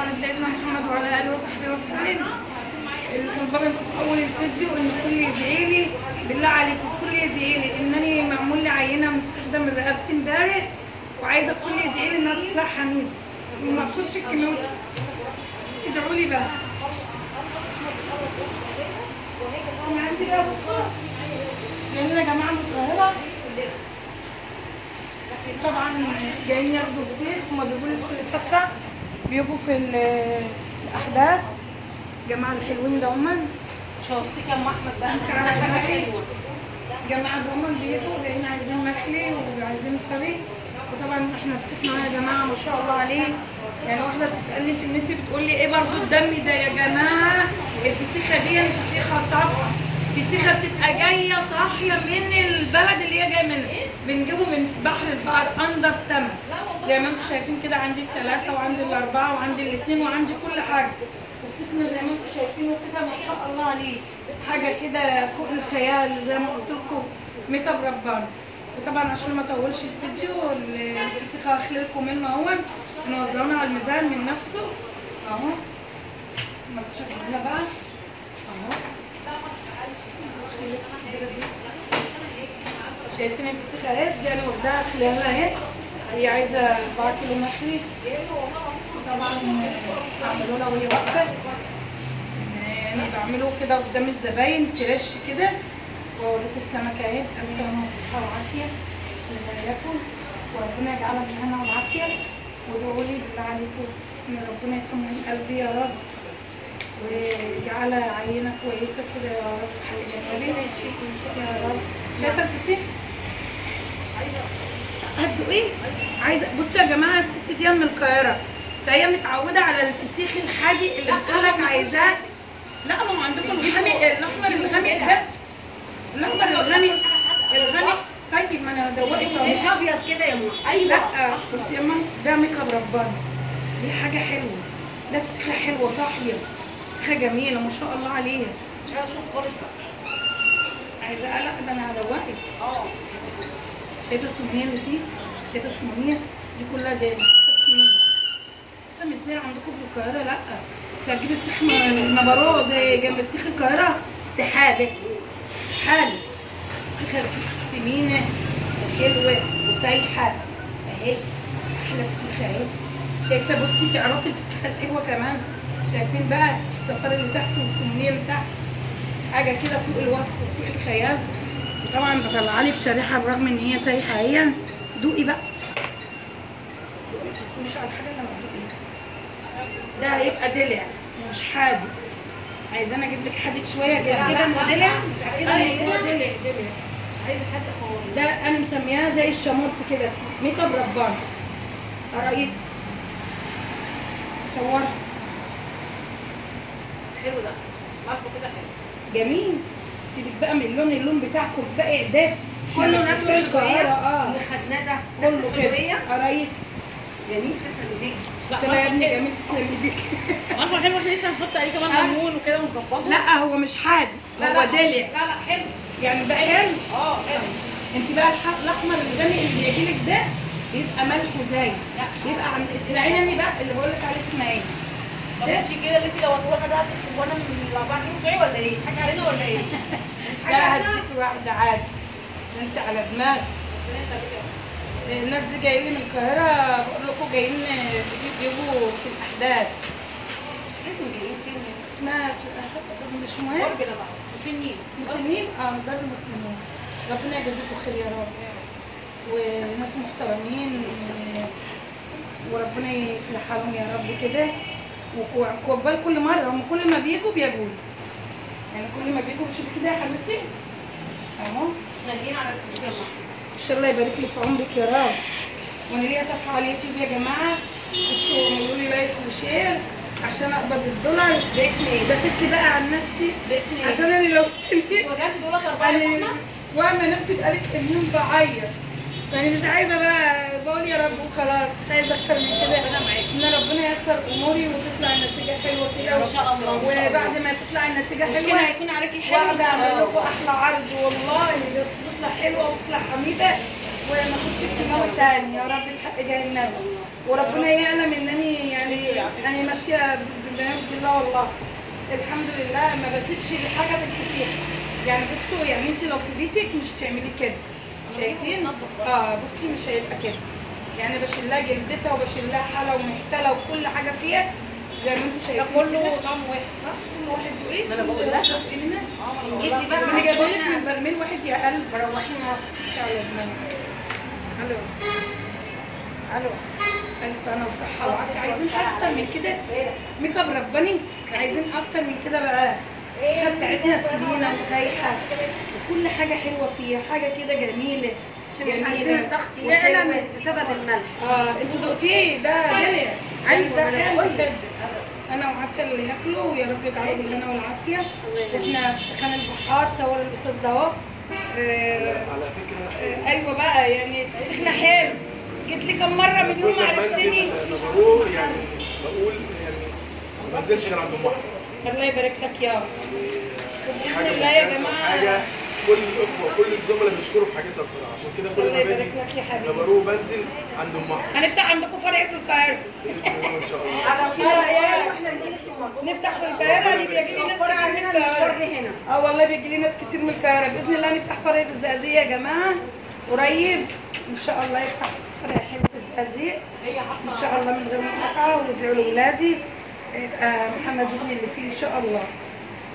على سيدنا محمد وعلى آله وصحبه وسلم. منكم في اول الفيديو إن الكل يدعي لي بالله عليكم الكل يدعي لي إنني معمول لي عينه متاخده من رقبتي امبارح وعايزة الكل يدعي لي إنها تطلع حميده وما اكلش الكيماوي ادعوا لي بقى أنا عندي بقى بصوا لأن يا جماعة من القاهرة. طبعا جايين ياخدوا فسيخ هما لي كل فتره بيجوا في ال- الأحداث. جماعة الحلوين دوما شوستي كام أحمد بقى. أنت على حاجة حلوة جماعة دوما بيجوا جايين عايزين مخلي وعايزين طري وطبعا إحنا فسيخنا يا جماعة ما شاء الله عليه. يعني واحدة بتسألني في النت بتقول لي إيه برضو الدم ده يا جماعة؟ الفسيخة دي فسيخه صبحه فسيخه بتبقى جاية صاحية من البلد اللي هي جاية منها بنجيبه من بحر سمك زي ما أنتم شايفين كده عندي الثلاثه وعندي الأربعة وعندي الاثنين وعندي كل حاجة. وفسيخنا زي ما أنتم شايفينه كده ما شاء الله عليه. حاجة كده فوق الخيال زي ما قلت لكم. make up رباني وطبعا عشان ما اطولش الفيديو الفسيخ هخلي لكم منه اهون نوزعونه على الميزان من نفسه. أهو. ما تشوفوا بقى. أهو. شايفين الفسيخ أهي؟ دي أنا واخداها خلالها أهي. هي عايزة 4 كيلو مخلي طبعا بعمله لها وهي واقفة. يعني بعمله كده قدام الزباين فريش كده. وأوريكم السمكه أهي. ألف هنا وصحة وعافية. للي ياكل وربنا يجعلها بالهنا والعافيه وادعوا لي بالله عليكم. إن ربنا يطمن قلبي يا رب. ويجعلها عينة كويسة كده يا رب. يا رب. شايفة الفسيخ؟ هدوا إيه؟ عايزه بصوا يا جماعة الست دي من القاهرة. فهي متعودة على الفسيخ الحادق اللي بتقول لك عايزاه. لا ما هو عندكم الغامق الأحمر الغامق ده الأحمر الغامق الغامق طيب ما أنا دوقت مش أبيض كده يا ام أيوه. لا بصي يا ماما ده make up رباني دي حاجة حلوة. ده فسيخة حلوة صاحية. فسيخة جميلة ما شاء الله عليها. مش عايزة أشوف خالص بقى. عايزة لا ده أنا هدوقك. آه. شايفة السمنيه اللي فيه؟ شايفة السمنيه دي كلها ده سمين فسيخه مش زي عندكم في القاهرة؟ لأ. انت هتجيب فسيخ م- نبرو زي جنب فسيخ القاهرة. استحالة. استحالة. فسيخه سمينة وحلوه وسايحة. أهي. أحلى فسيخه أهي. شايفة؟ بصي تعرفي الفسيخة الحلوة كمان. شايفين بقى الصفار اللي تحت والسمنيه اللي تحت؟ حاجة كده فوق الوصف وفوق الخيال. طبعا بطلع لك شريحة برغم إن هي سايحه هي دوقي بقى. مش على حاجة لما تدوقي ده هيبقى دلع مش حادق. عايزاني أجيب لك حادق شوية؟ كده كده انه دلع؟ كده هو دلع. دلع عايزة حد خالص. ده أنا مسمياها زي الشامورت كده ميك أب رباني قرايب. صورها حلو ده. ماركه كده حلو. جميل. سيبك بقى من اللون اللون بتاعكم الفاقع ده كله نفس القاهرة. آه. اللي خدناه ده كله كده. قرايب. جميل. تسلم ايديك لها يا ابني جميل تسلم إيديك. ماركه حلوة إحنا لسه هنحط عليه كمان. ليمون وكده ونظبطه. لا هو مش حادق هو دلع. لا لا حلو. يعني ده حلو. آه حلو. انت بقى الأحمر الغامق اللي بيجي لك ده بيبقى ملحه زي بيبقى عند اسماعيلي بقى اللي بقول لك عليه اسماعيلي انت كده اللي انت لو هتروحي ده هتسيبونا من الاربعه بتوعي ولا إيه؟ حاجة علينا ولا إيه؟ لا هديكي واحدة عادي انت على دماغك الناس دي جايين لي من القاهره بقول لكم جايين بيجوا في الاحداث مش لازم جايين فين اسمها في- مش مهم قرب بقى مسنين مسلمين آه دار المسلمين ربنا يجازيكم خير يا رب وناس محترمين وربنا يصلح حالهم يا رب كده وعقبال كل مرة هم كل ما بيجوا بيجوا. يعني كل ما بيجوا شوفي كده يا حبيبتي. أهو. غاليين على السجل إن شاء الله يبارك لي في عمرك يا رب. وأنا ليا صفحة على اليوتيوب يا جماعة. خشوا اعملوا لي like و share عشان أقبض الدولار. باسم إيه؟ بفك بقى عن نفسي. باسم إيه؟ عشان أنا لو استنيت وجعت دولار أربعة أنا لحمه واعمل نفسي بقالي كمين بعيط. يعني مش عايزة بقى بقول يا رب وخلاص. مش عايزة أكتر من كده. إن ربنا ييسر أموري وتطلع النتيجة حلوة كده إن شاء الله،. وبعد ما تطلع النتيجة حلوة هيكون عليكي حلو اعمل لكم أحلى عرض. والله بس تطلع حلوة وتطلع حميدة. وما اخدش استماوي تاني. يا رب الحق جاي النبي وربنا يعلم إنني يعني يعني ما ماشية يرضي الله والله. الحمد لله ما بسيبش الحاجة بالكتير يعني بصوا يعني انت لو في بيتك مش تعملي كده. شايفين؟ آه بصي مش هيبقى كده. يعني بشيلها جلدتها وبشيلها حاله ومحتله وكل حاجة فيها زي ما أنتم ده شايفين كله. طعم واحد صح؟ كل واحد وايه ما أنا بقول لها. انجزي بقى أنا جايبه لك من برميل واحد يا قلب روحيني مصر على زمانك ألو. ألو. الف أنا وصحة وعافية. عايزين حاجة أكتر من كده ميك اب رباني. عايزين أكتر من كده بقى بتاعتنا سلينه وسايحة. وكل حاجة حلوة فيها. حاجة كده جميلة. مش عايزين الضغط يعلى. من- بسبب الملح. آه أنتوا دقتيه ده غالي أيوة، ده. بجد. أنا وعسل اللي ياكله ويا رب يجعله بالهنا والعافية. إحنا في سكان البحار سوا الأستاذ آه على فكرة آه أيوه بقى يعني فسخنا حلو جيت لي كم مرة من يوم ما عرفتني. أنا بروح يعني بقول يعني ما بنزلش غير عند أم أحمد. الله يبارك لك يا رب. يعني حاجة الله يا. حاجة كل الإخوة كل الزملاء بيشكروا في حاجتها بصراحة. عشان كده كل ما يبارك باجي لك يا أنا حبيبي بروح بنزل عند ام احمد هنفتح عندكم فرع في القاهرة. بإذن الله إن شاء الله. عرفنا يا نفتح في القاهرة؟ اللي بيجي لي ناس كتير من القاهرة. هنا. آه والله بيجي لي ناس كتير من القاهرة. بإذن الله نفتح فرع في الزقازيق يا جماعة. قريب. إن شاء الله يفتح فرع حلو في الزقازيق. إن شاء الله من غير مقاطعة. وادعوا لاولادي يبقى محمد ابني اللي فيه إن شاء الله.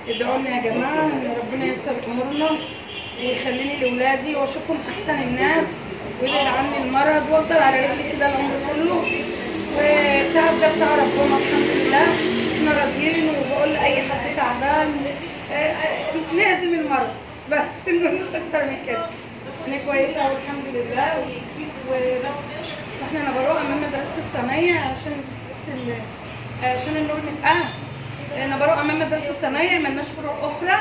ادعوا لنا يا جماعة. إن ربنا ييسر امورنا ويخليني لأولادي وأشوفهم أحسن الناس. ويبعد عني المرض وأفضل على رجلي كده العمر كله. والتعب ده بتاع ربنا الحمد لله. إحنا راضيين وبقول لأي حد تعبان. آه، آه، لازم المرض. بس مش أكتر من كده. أنا كويسة والحمد لله. وبس. إحنا أنا بروح أمام مدرسة الصنايع عشان بس ال- عشان النور متقاه أنا بروح أمام مدرسة الصنايع ملناش فروع أخرى.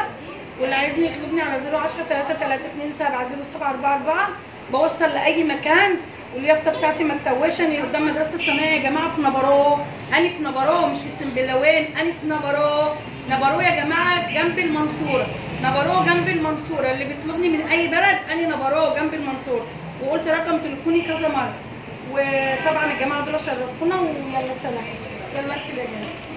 واللي عايزني يطلبني على 010 3 3 2 7 07 4 4 بوصل لأي مكان واليافطة بتاعتي متوشه قدام مدرسة الصنايع يا جماعة في نبرو أنا في نبرو مش في سنبلاوين أنا في نبرو نبرو يا جماعة جنب المنصورة. نبرو جنب المنصورة اللي بيطلبني من أي بلد أنا نبرو جنب المنصورة. وقلت رقم تليفوني كذا مرة. وطبعا الجماعه دول شرفونا ويلا سلام. يلا اقفل يا جماعة